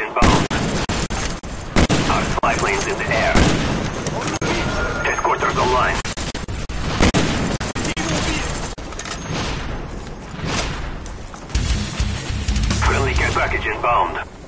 inbound. Our spy planes in the air. Headquarters online. Friendly care package inbound.